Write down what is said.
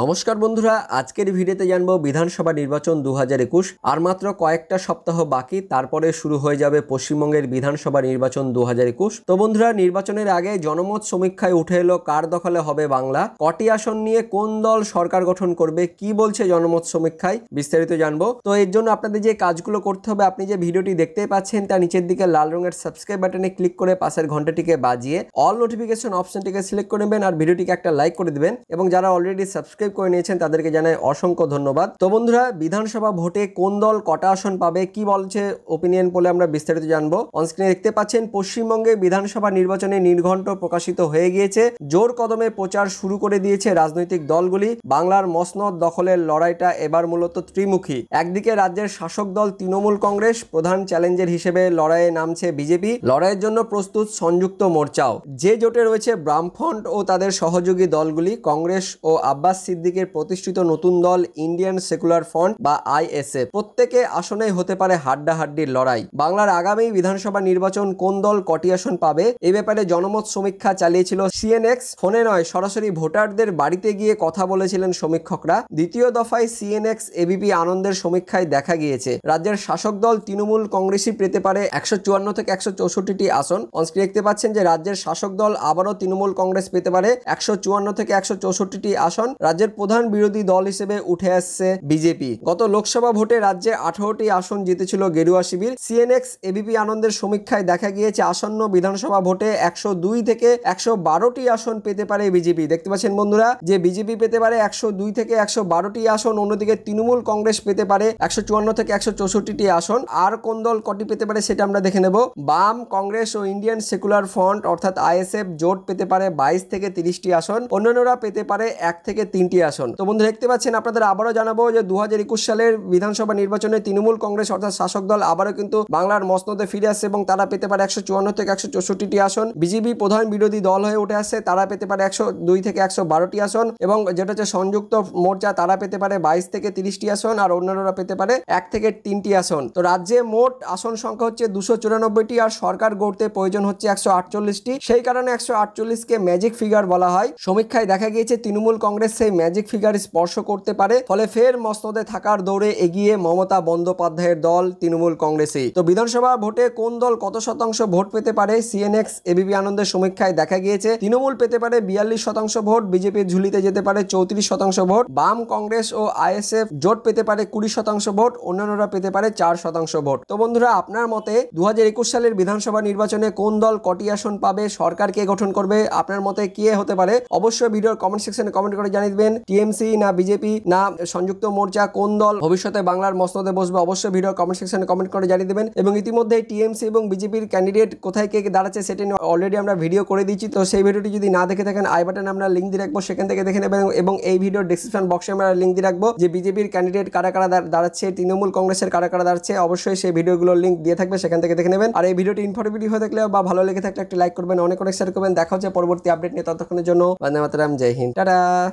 নমস্কার বন্ধুরা, আজকের ভিডিওতে জানব বিধানসভা নির্বাচন দু হাজার একুশ। আর মাত্র কয়েকটা সপ্তাহ বাকি, তারপরে শুরু হয়ে যাবে পশ্চিমবঙ্গের বিধানসভা নির্বাচন দু হাজার একুশ। তো বন্ধুরা, নির্বাচনের আগে জনমত সমীক্ষায় উঠে এলো কার দখলে হবে বাংলা। কটি আসন নিয়ে কোন দল সরকার গঠন করবে, কি বলছে জনমত সমীক্ষায়, বিস্তারিত জানব। তো এর জন্য আপনাদের যে কাজগুলো করতে হবে, আপনি যে ভিডিওটি দেখতেই পাচ্ছেন, তার নিচের দিকে লাল রঙের সাবস্ক্রাইব বাটনে ক্লিক করে পাশের ঘন্টাটিকে বাজিয়ে অল নোটিফিকেশন অপশনটিকে সিলেক্ট করে নেবেন, আর ভিডিওটিকে একটা লাইক করে দিবেন। এবং যারা অলরেডি সাবস্ক্রাইব করে নিয়েছেন, তাদেরকে জানাই অসংখ্য ধন্যবাদ। তো বন্ধুরা, বিধানসভা ভোটে কোন দল কটা আসন পাবে, কি বলছে ওপিনিয়ন বলে আমরা বিস্তারিত জানব। অনস্ক্রিনে দেখতে পাচ্ছেন, পশ্চিমবঙ্গে বিধানসভা নির্বাচনে নির্ঘণ্ট প্রকাশিত হয়ে গিয়েছে। জোর কদমে প্রচার শুরু করে দিয়েছে রাজনৈতিক দলগুলি। বাংলার মসনদ দখলের লড়াইটা এবার মূলত ত্রিমুখী। একদিকে রাজ্যের শাসক দল তৃণমূল কংগ্রেস, প্রধান চ্যালেঞ্জের হিসেবে লড়াইয়ে নামছে বিজেপি। লড়াইয়ের জন্য প্রস্তুত সংযুক্ত মোর্চাও। যে জোটে রয়েছে বামফ্রন্ট ও তাদের সহযোগী দলগুলি, কংগ্রেস ও আব্বাস সিদ্দিকের প্রতিষ্ঠিত নতুন দল ইন্ডিয়ান সেকুলার ফ্রন্ট বা আইএসএফ। প্রত্যেকে আসনে হতে পারে হাড্ডাহাড্ডির লড়াই। বাংলার আগামী বিধানসভা নির্বাচন কোন দল কটি আসন পাবে, এ ব্যাপারে জনমত সমীক্ষা চালিয়েছিল সিএনএক্স। ফোনে নয়, সরাসরি ভোটারদের বাড়িতে গিয়ে কথা বলেছিলেন সমীক্ষকরা। দ্বিতীয় দফায় সিএনএক্স এবিপি আনন্দের সমীক্ষায় দেখা গিয়েছে। রাজ্যের শাসক দল তৃণমূল কংগ্রেসই পেতে পারে একশো চুয়ান্ন থেকে একশো চৌষট্টিটি আসন। অনস্ক্রিনে দেখতে পাচ্ছেন যে রাজ্যের শাসক দল আবারও তৃণমূল কংগ্রেস পেতে পারে একশো চুয়ান্ন থেকে একশো চৌষট্টিটি আসন। রাজ্যের প্রধান বিরোধী দল হিসেবে উঠে আসছে বিজেপি। গত লোকসভা ভোটে রাজ্যে আঠারোটি আসন জিতেছিল গেরুয়া শিবির। সিএনএক্স, এবিপি আনন্দের সমীক্ষায় দেখা গিয়েছে, আসন্ন বিধানসভা ভোটে একশো দুই থেকে একশো বারোটি আসন পেতে পারে বিজেপি। দেখতে পাচ্ছেন বন্ধুরা, যে বিজেপি পেতে পারে একশো দুই থেকে একশো বারোটি আসন, অন্যদিকে তৃণমূল কংগ্রেস পেতে পারে একশো চুয়ান্ন থেকে একশো চৌষট্টিটি আসন। আর কোন দল কটি পেতে পারে সেটা আমরা দেখে নেব। বাম, কংগ্রেস ও ইন্ডিয়ান সেকুলার ফ্রন্ট, অর্থাৎ আইএসএফ, জোট পেতে পারে বাইশ থেকে তিরিশটি আসন। অন্যান্যরা পেতে পারে এক থেকে তিনটি আসন। তো বন্ধু, দেখতে পাচ্ছেন, আপনাদের আবারও জানাব যে দু হাজার একুশ সালের বিধানসভা নির্বাচনে তৃণমূল কংগ্রেস অর্থাৎ শাসক দল আবারও কিন্তু বাংলার মসনদে ফিরে আসছে এবং তারা পেতে পারে একশো চুয়ান্ন থেকে একশো চৌষট্টিটি আসন। বিজেপি প্রধান বিরোধী দল হয়ে উঠে আসছে, তারা পেতে পারে একশো দুই থেকে একশো বারোটি আসন এবং যেটা হচ্ছে সংযুক্ত মোর্চা, তারা পেতে পারে বাইশ থেকে তিরিশটি আসন আর অন্যান্যরা পেতে পারে এক থেকে তিনটি আসন। তো রাজ্যে মোট আসন সংখ্যা হচ্ছে দুশো চুরানব্বইটি আর সরকার গড়তে প্রয়োজন হচ্ছে একশো আটচল্লিশটি। সেই কারণে একশো আটচল্লিশকে ম্যাজিক ফিগার বলা হয়। সমীক্ষায় দেখা গিয়েছে, তৃণমূল কংগ্রেস সেই ম্যাজিক ফিগার স্পর্শ করতে পারে, ফলে ফের মসনদে থাকার দৌড়ে এগিয়ে মমতা বন্দ্যোপাধ্যায়ের দল তৃণমূল কংগ্রেসই। তো বিধানসভা ভোটে কোন দল কত শতাংশ ভোট পেতে পারে? সিএনএক্স এবিপি আনন্দের সমীক্ষায় দেখা গিয়েছে, তৃণমূল পেতে পারে বিয়াল্লিশ শতাংশ ভোট বিজেপির ঝুলিতে যেতে পারে চৌত্রিশ শতাংশ ভোট, বাম কংগ্রেস ও আইএসএফ জোট পেতে পারে কুড়ি শতাংশ ভোট, অন্যান্যরা পেতে পারে চার শতাংশ ভোট। তো বন্ধুরা, আপনার মতে দু হাজার একুশ সালের বিধানসভা নির্বাচনে কোন দল কটি আসন পাবে? সরকার কে গঠন করবে? আপনার মতে কে হতে পারে? অবশ্যই ভিডিওর কমেন্ট সেকশনে কমেন্ট করে জানিয়ে দিবেন টিএমসি না বিজেপি না সংযুক্ত মোর্চা কোন দল ভবিষ্যতে বাংলার মসনদে বসবে অবশ্যই ভিডিও কমেন্ট সেকশনে কমেন্ট করে জানিয়ে দেবেন। এবং ইতিমধ্যে টিএমসি এবং বিজেপির ক্যান্ডিডেট কোথায় কে দাঁড়াচ্ছে সেটা নিয়ে অলরেডি আমরা ভিডিও করে দিচ্ছি তো সেই ভিডিওটি যদি না দেখে থাকেন, আই বাটনে আমরা লিঙ্ক দিয়ে রাখব, সেখান থেকে দেখে নেবেন এবং এই ভিডিওর ডিসক্রিপশন বক্সে আমরা লিঙ্ক দিয়ে রাখব যে বিজেপির ক্যান্ডিডেট কারা কারা দাঁড়াচ্ছে, তৃণমূল কংগ্রেসের কারা কারা দাঁড়াচ্ছে, অবশ্যই সেই ভিডিওগুলোর লিঙ্ক দিয়ে থাকবে, সেখান থেকে দেখে নেবেন। আর এই ভিডিওটি ইনফরমেটিভ হয়ে থাকলে বা ভালো লেগে থাকলে একটা লাইক করবেন, অনেক অনেক শেয়ার করবেন। দেখা হচ্ছে পরবর্তী আপডেট নিয়ে, ততক্ষণের জন্য বন্দে মাতরম, জয় হিন্দ। টাটা!